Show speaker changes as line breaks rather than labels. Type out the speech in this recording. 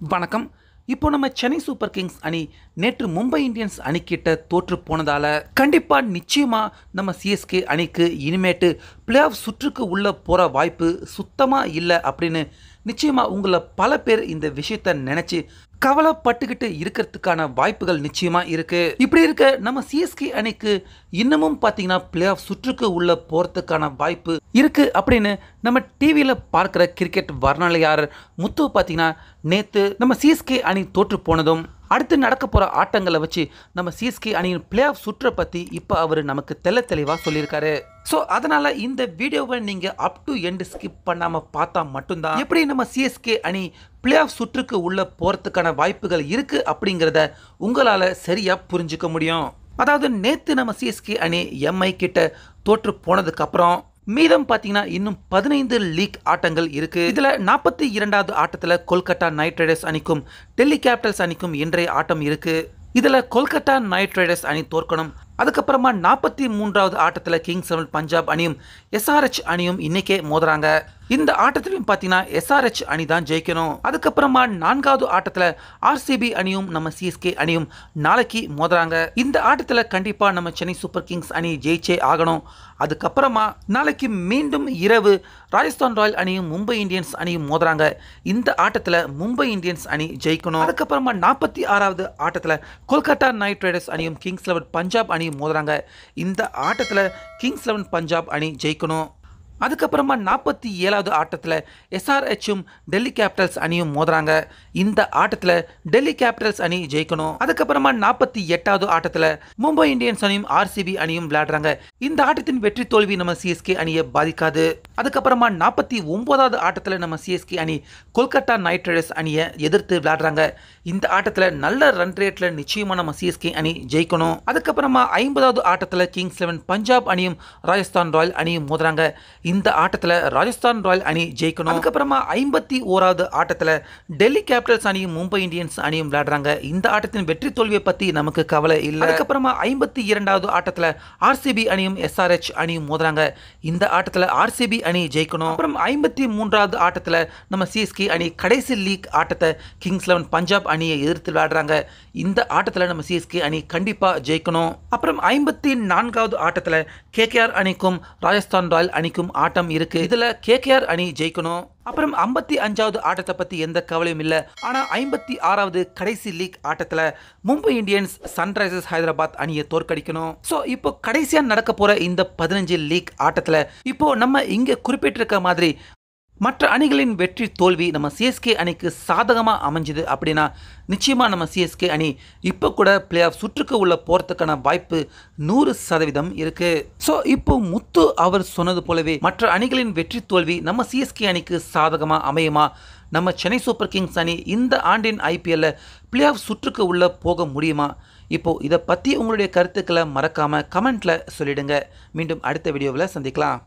வணக்கம். இப்போ நம்ம சென்னை சூப்பர் கிங்ஸ் அணி நேற்று மும்பை இந்தியன்ஸ் அணிக்கிட்ட தோற்று போனதால் கண்டிப்பாக நிச்சயமாக நம்ம சிஎஸ்கே அணிக்கு இனிமேட்டு பிளே ஆஃப் சுற்றுக்கு உள்ளே போகிற வாய்ப்பு சுத்தமாக இல்லை அப்படின்னு நிச்சயமாக உங்களை பல பேர் இந்த விஷயத்த நினச்சி கவலைப்பட்டுக்கிட்டு இருக்கிறதுக்கான வாய்ப்புகள் நிச்சயமாக இருக்குது இப்படி இருக்க நம்ம சிஎஸ்கே அணிக்கு இன்னமும் பார்த்தீங்கன்னா பிளே ஆஃப் சுற்றுக்கு உள்ள போகிறதுக்கான வாய்ப்பு இருக்குது அப்படின்னு நம்ம டிவியில் பார்க்குற கிரிக்கெட் வர்ணாலையார் முத்து பார்த்தீங்கன்னா நேற்று நம்ம சிஎஸ்கே அணி தோற்று போனதும் அடுத்து நடக்க போகிற ஆட்டங்களை வச்சு நம்ம சிஎஸ்கே அணியின் பிளே ஆஃப் சுற்றை பற்றி இப்போ அவர் நமக்கு தெல்ல தெளிவாக சொல்லியிருக்காரு. ஸோ அதனால் இந்த வீடியோவை நீங்கள் அப் டு எண்டு ஸ்கிப் பண்ணாமல் பார்த்தா மட்டும்தான் எப்படி நம்ம சிஎஸ்கே அணி பிளே ஆஃப் சுற்றுக்கு உள்ளே போகிறதுக்கான வாய்ப்புகள் இருக்குது அப்படிங்கிறத உங்களால் சரியாக புரிஞ்சுக்க முடியும். அதாவது நேற்று நம்ம சிஎஸ்கே அணி எம்ஐ கிட்ட தோற்று போனதுக்கப்புறம் மீதம் பார்த்தீங்கன்னா இன்னும் பதினைந்து லீக் ஆட்டங்கள் இருக்கு. இதுல நாற்பத்தி இரண்டாவது ஆட்டத்தில் கொல்கத்தா நைட் ரைடர்ஸ் அணிக்கும் டெல்லி கேபிட்டல்ஸ் அணிக்கும் இன்றைய ஆட்டம் இருக்கு. இதுல கொல்கத்தா நைட் ரைடர்ஸ் அணி தோற்கணும். அதுக்கப்புறமா நாற்பத்தி மூன்றாவது ஆட்டத்தில் கிங்ஸ் லெவன் பஞ்சாப் அணியும் எஸ்ஆர்ஹெச் அணியும் இன்னைக்கே மோதுறாங்க. இந்த ஆட்டத்திலையும் பார்த்தீங்கன்னா எஸ்ஆர்ஹெச் அணி தான் ஜெயிக்கணும். அதுக்கப்புறமா நான்காவது ஆட்டத்தில் ஆர்சிபி அணியும் நம்ம சிஎஸ்கே அணியும் நாளைக்கு மோதுறாங்க. இந்த ஆட்டத்தில் கண்டிப்பாக நம்ம சென்னை சூப்பர் கிங்ஸ் அணி ஜெயிச்சே ஆகணும். அதுக்கப்புறமா நாளைக்கு மீண்டும் இரவு ராஜஸ்தான் ராயல் அணியும் மும்பை இந்தியன்ஸ் அணியும் மோதுறாங்க. இந்த ஆட்டத்தில் மும்பை இந்தியன்ஸ் அணி ஜெயிக்கணும். அதுக்கப்புறமா நாற்பத்தி ஆறாவது ஆட்டத்தில் கொல்கத்தா நைட் ரைடர்ஸ் அணியும் கிங்ஸ் லெவன் பஞ்சாப் அணியும் மோதுறாங்க. இந்த ஆட்டத்தில் கிங்ஸ் லெவன் பஞ்சாப் அணி ஜெயிக்கணும். அதுக்கப்புறமா நாற்பத்தி ஏழாவது ஆட்டத்தில் எஸ்ஆர்ஹெச்சும் டெல்லி கேபிட்டல்ஸ் அணியும் மோதுறாங்க. இந்த ஆட்டத்தில் டெல்லி கேபிட்டல்ஸ் அணி ஜெயிக்கணும். அதுக்கப்புறமா நாற்பத்தி எட்டாவது ஆட்டத்தில் மும்பை இந்தியன்ஸ் அணியும் ஆர்சிபி அணியும் விளையாடுறாங்க. இந்த ஆட்டத்தின் வெற்றி தோல்வி நம்ம சிஎஸ்கே அணியை பாதிக்காது. அதுக்கப்புறமா நாற்பத்தி ஒன்பதாவது ஆட்டத்தில் நம்ம சிஎஸ்கே அணி கொல்கத்தா நைட் ரைடர்ஸ் அணியை எதிர்த்து விளையாடுறாங்க. இந்த ஆட்டத்தில் நல்ல ரன் ரேட்டில் நிச்சயமாக நம்ம சிஎஸ்கே அணி ஜெயிக்கணும். அதுக்கப்புறமா ஐம்பதாவது ஆட்டத்தில் கிங்ஸ் லெவன் பஞ்சாப் அணியும் ராஜஸ்தான் ராயல் அணியும் மோதுறாங்க. இந்த ஆட்டத்தில் ராஜஸ்தான் ராயல் அணி ஜெயிக்கணும். அதுக்கப்புறமா ஐம்பத்தி ஓராவது ஆட்டத்தில் டெல்லி கேபிட்டல்ஸ் அணியும் மும்பை இந்தியன்ஸ் அணியும் விளையாடுறாங்க. இந்த ஆட்டத்தின் வெற்றி தோல்வியை பற்றி நமக்கு கவலை இல்லை. அதுக்கப்புறமா ஐம்பத்தி இரண்டாவது ஆட்டத்தில் ஆர்சிபி அணியும் எஸ்ஆர்ஹெச் அணியும் மோதுறாங்க. இந்த ஆட்டத்தில் ஆர்சிபி அணி ஜெயிக்கணும். அப்புறம் ஐம்பத்தி மூன்றாவது ஆட்டத்தில் நம்ம சிஎஸ்கே அணி கடைசி லீக் ஆட்டத்தை கிங்ஸ் லெவன் பஞ்சாப் அணியை எதிர்த்து விளையாடுறாங்க. இந்த ஆட்டத்தில் நம்ம சிஎஸ்கே அணி கண்டிப்பாக ஜெயிக்கணும். அப்புறம் ஐம்பத்தி நான்காவது ஆட்டத்தில் கேகேஆர் அணிக்கும் ராஜஸ்தான் ராயல் அணிக்கும் ஆட்டம் இருக்கு. இதுல கேகேஆர் அணி ஜெயிக்கணும். அப்புறம் ஐம்பத்தி அஞ்சாவது ஆட்டத்தை பத்தி எந்த கவலையும் இல்லை. ஆனா ஐம்பத்தி ஆறாவது கடைசி லீக் ஆட்டத்துல மும்பை இந்தியன்ஸ் சன்ரைசர்ஸ் ஹைதராபாத் அணியை தோற்கடிக்கணும். ஸோ இப்போ கடைசியா நடக்க போற இந்த பதினஞ்சு லீக் ஆட்டத்துல இப்போ நம்ம இங்க குறிப்பிட்டிருக்க மாதிரி மற்ற அணிகளின் வெற்றி தோல்வி நம்ம சிஎஸ்கே அணிக்கு சாதகமாக அமைஞ்சுது அப்படின்னா நிச்சயமாக நம்ம சிஎஸ்கே அணி இப்போ கூட பிளே ஆஃப் சுற்றுக்கு உள்ள போகிறதுக்கான வாய்ப்பு நூறு சதவீதம் இருக்குது ஸோ இப்போ முத்து அவர் சொன்னது போலவே மற்ற அணிகளின் வெற்றி தோல்வி நம்ம சிஎஸ்கே அணிக்கு சாதகமாக அமையுமா? நம்ம சென்னை சூப்பர் கிங்ஸ் அணி இந்த ஆண்டின் ஐபிஎல்ல பிளே ஆஃப் சுற்றுக்கு உள்ளே போக முடியுமா? இப்போது இதை பற்றி உங்களுடைய கருத்துக்களை மறக்காமல் கமெண்ட்டில் சொல்லிடுங்க. மீண்டும் அடுத்த வீடியோவில் சந்திக்கலாம்.